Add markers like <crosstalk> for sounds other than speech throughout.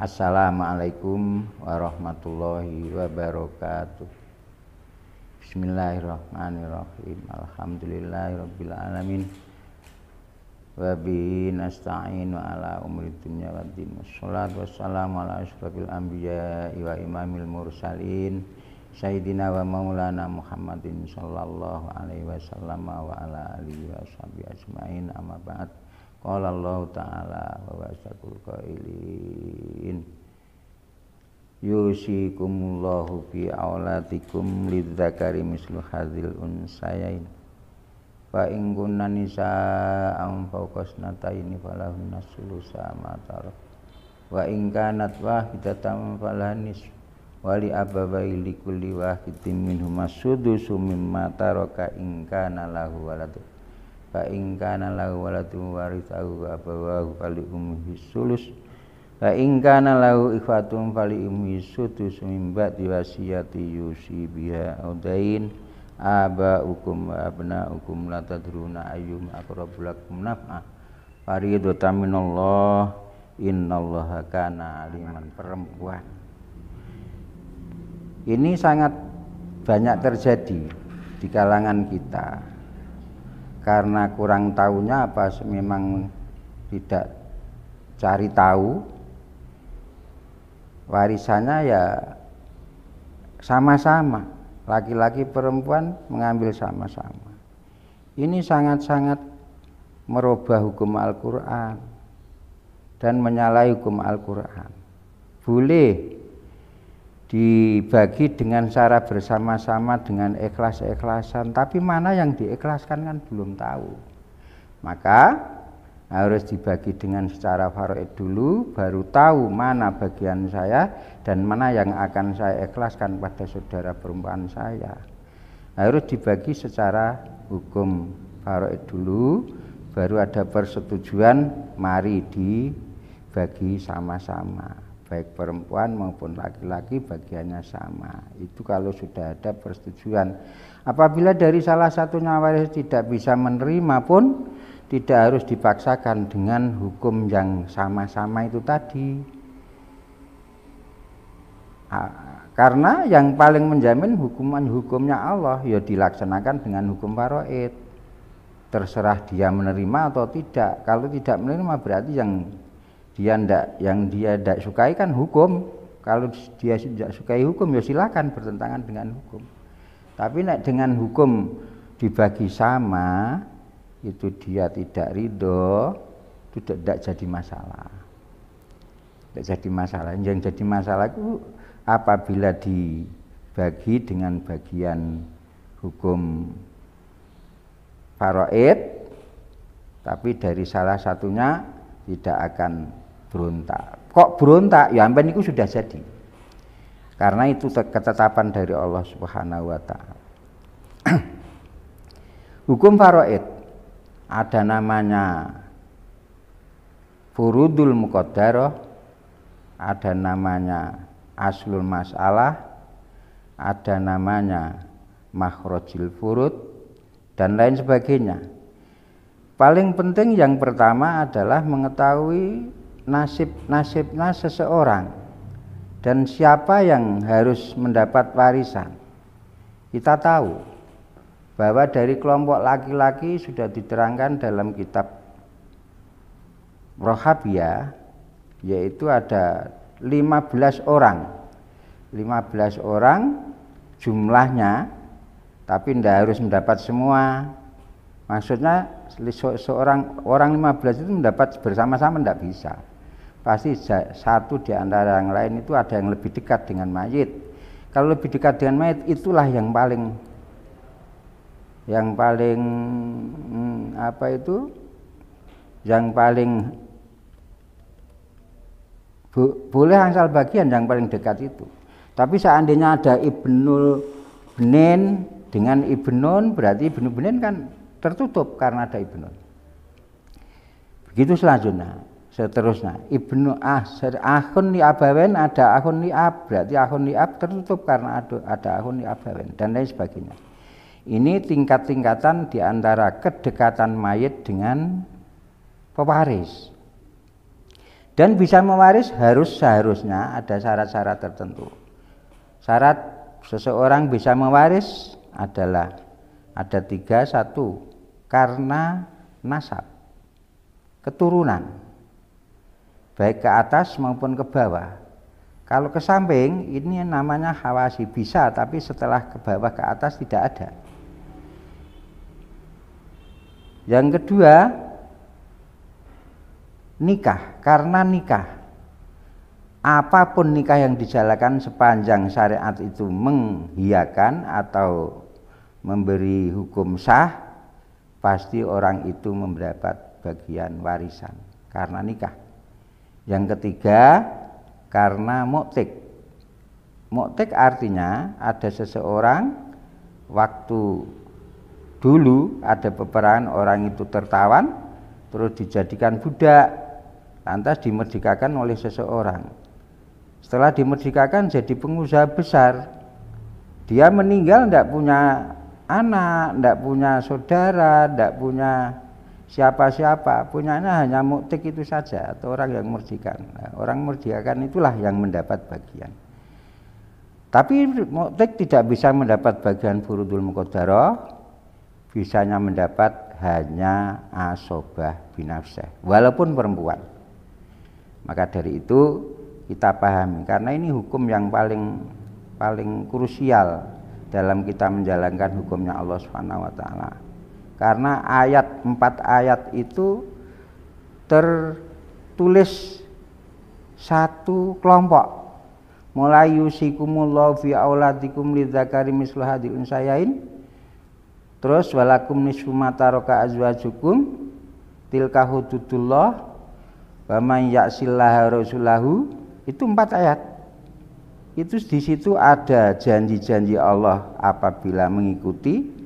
Assalamualaikum warahmatullahi wabarakatuh. Bismillahirrahmanirrahim. Alhamdulillahirabbil alamin. Wa nasta'in ala umri dunya waddin. Wassalatu wassalamu ala asyrafil anbiya'i wa imamil mursalin. Sayyidina wa maulana Muhammadin sallallahu alaihi wasallam wa ala alihi wa sahbihi ajmain amma ba'd. Qala Allah taala wa wasaqul qailin. Yusikumullahu fi aulatikum lidzakari mislu hadzal unsayain. Wa in kunna nisa'an fawqa snataini falahunna sulusa ma tarak Wa in kanat wahidatan falahan wali ababai likulli wahidin minhum sudusu mimma taraka in kana lahu waladu fa in kana lahu waladu warithahu abawahu fali ummihi sulus fa in kana lahu ikhwatun fali ummihi sudus min ba'di wasiyati yusi biha audain abaukum wa abnaukum la tadruna ayyum aqrabu lakum naf'a. Faridatan minallah. Innallaha kana aliman perempuan. Ini sangat banyak terjadi di kalangan kita karena kurang tahunya apa memang tidak cari tahu. Warisannya ya sama-sama. Laki-laki perempuan mengambil sama-sama. Ini sangat-sangat merubah hukum Al-Quran dan menyalahi hukum Al-Quran. Boleh dibagi dengan cara bersama-sama dengan ikhlas-ikhlasan. Tapi mana yang diikhlaskan kan belum tahu. Maka harus dibagi dengan secara faraid dulu baru tahu mana bagian saya dan mana yang akan saya ikhlaskan pada saudara perempuan saya. Harus dibagi secara hukum faraid dulu baru ada persetujuan mari dibagi sama-sama baik perempuan maupun laki-laki bagiannya sama. Itu kalau sudah ada persetujuan. Apabila dari salah satunya waris tidak bisa menerima pun tidak harus dipaksakan dengan hukum yang sama-sama itu tadi. Karena yang paling menjamin hukuman hukumnya Allah ya dilaksanakan dengan hukum faraid. Terserah dia menerima atau tidak. Kalau tidak menerima berarti yang dia ndak yang dia tidak sukai kan hukum. Kalau dia tidak sukai hukum ya silakan bertentangan dengan hukum. Tapi nek dengan hukum dibagi sama itu dia tidak ridho itu tidak jadi masalah. Tidak jadi masalah. Yang jadi masalah itu apabila dibagi dengan bagian hukum faraid tapi dari salah satunya tidak akan berontak. Kok berontak? Ya ampen itu sudah jadi. Karena itu ketetapan dari Allah Subhanahu wa taala. <clears throat> Hukum faraid ada namanya furudul muqaddarah, ada namanya aslul masalah, ada namanya makhrajil furud dan lain sebagainya. Paling penting yang pertama adalah mengetahui nasib-nasibnya seseorang dan siapa yang harus mendapat warisan. Kita tahu bahwa dari kelompok laki-laki sudah diterangkan dalam kitab Rohabia yaitu ada 15 orang. 15 orang jumlahnya tapi tidak harus mendapat semua. Maksudnya seorang orang 15 itu mendapat bersama-sama tidak bisa pasti satu di antara yang lain itu ada yang lebih dekat dengan mayit. Kalau lebih dekat dengan mayit itulah yang paling yang paling hmm, apa itu yang paling bo, boleh asal bagian yang paling dekat itu. Tapi seandainya ada ibnul benin dengan ibnun berarti ibnu benin kan tertutup karena ada ibnun. Begitu selanjutnya seterusnya. Ibnu ah akun li abawen ada akun li ab. Berarti akun li ab tertutup karena ada, ada akun li abawen dan lain sebagainya. Ini tingkat-tingkatan di antara kedekatan mayit dengan pewaris. Dan bisa mewaris harus seharusnya ada syarat-syarat tertentu. Syarat seseorang bisa mewaris adalah ada tiga, satu karena nasab, keturunan, baik ke atas maupun ke bawah. Kalau ke samping ini namanya hawasi bisa, tapi setelah ke bawah ke atas tidak ada. Yang kedua, nikah karena nikah apa pun nikah yang dijalankan sepanjang syariat itu menghiakan atau memberi hukum sah pasti orang itu mendapat bagian warisan karena nikah yang ketiga karena muktik muktik artinya ada seseorang waktu dulu ada peperangan orang itu tertawan terus dijadikan budak lantas dimerdekakan oleh seseorang. Setelah dimerdekakan jadi pengusaha besar. Dia meninggal tidak punya anak, tidak punya saudara, tidak punya siapa-siapa. Punyanya hanya muktik itu saja atau orang yang merdekakan. Nah, orang merdekakan itulah yang mendapat bagian. Tapi muktik tidak bisa mendapat bagian furudul muqaddarah, bisanya mendapat hanya asobah binafsah, walaupun perempuan. Maka dari itu kita pahami karena ini hukum yang paling paling krusial dalam kita menjalankan hukumnya Allah Subhanahu wa taala. Karena ayat empat ayat itu tertulis satu kelompok. Mulai yusikumullahu fi auladikum lidzakari mislu hadil unsayain. Terus walakum nisfu ma taraka azwajukum tilka hududullah wa may ya'sillaha rasulahu. Itu empat ayat. Itu di situ ada janji-janji Allah apabila mengikuti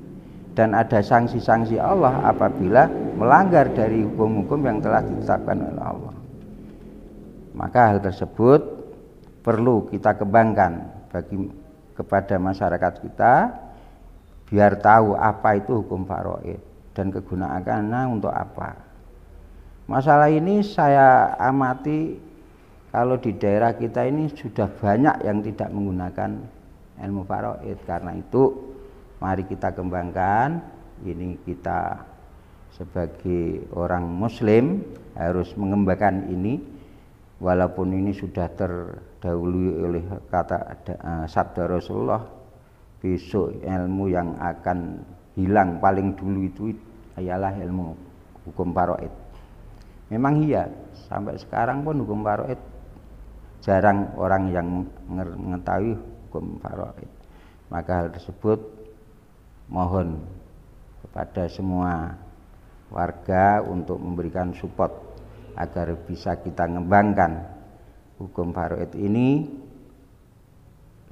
dan ada sanksi-sanksi Allah apabila melanggar dari hukum-hukum yang telah ditetapkan oleh Allah. Maka hal tersebut perlu kita kembangkan bagi kepada masyarakat kita biar tahu apa itu hukum faraid dan kegunaannya untuk apa. Masalah ini saya amati kalau di daerah kita ini sudah banyak yang tidak menggunakan ilmu faraid. Karena itu mari kita kembangkan. Ini kita sebagai orang muslim harus mengembangkan ini. Walaupun ini sudah terdahului oleh kata uh, sabda Rasulullah besok ilmu yang akan hilang paling dulu itu ialah ilmu hukum faraid Memang iya, sampai sekarang pun hukum faraid jarang orang yang mengetahui hukum faraid. Maka hal tersebut mohon kepada semua warga untuk memberikan support agar bisa kita mengembangkan hukum faraid ini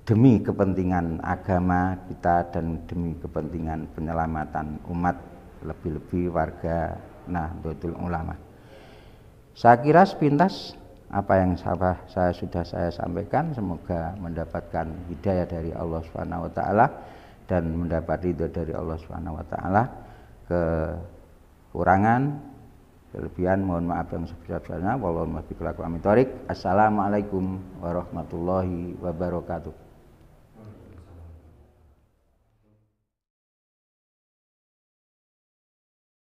demi kepentingan agama kita dan demi kepentingan penyelamatan umat lebih-lebih warga Nahdlatul Ulama. Saya kira sepintas apa yang saya, saya sudah saya sampaikan semoga mendapatkan hidayah dari Allah Subhanahu wa taala dan mendapat ridho dari Allah Subhanahu wa taala. Kekurangan kelebihan mohon maaf yang sebesar-besarnya. Wallahu Assalamualaikum warahmatullahi wabarakatuh